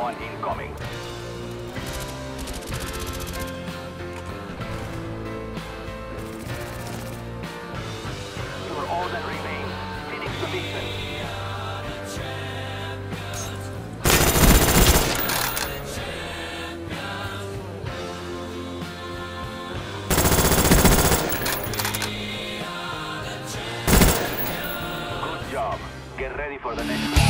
one incoming. You are all that remains. Phoenix position. Good job. Get ready for the next.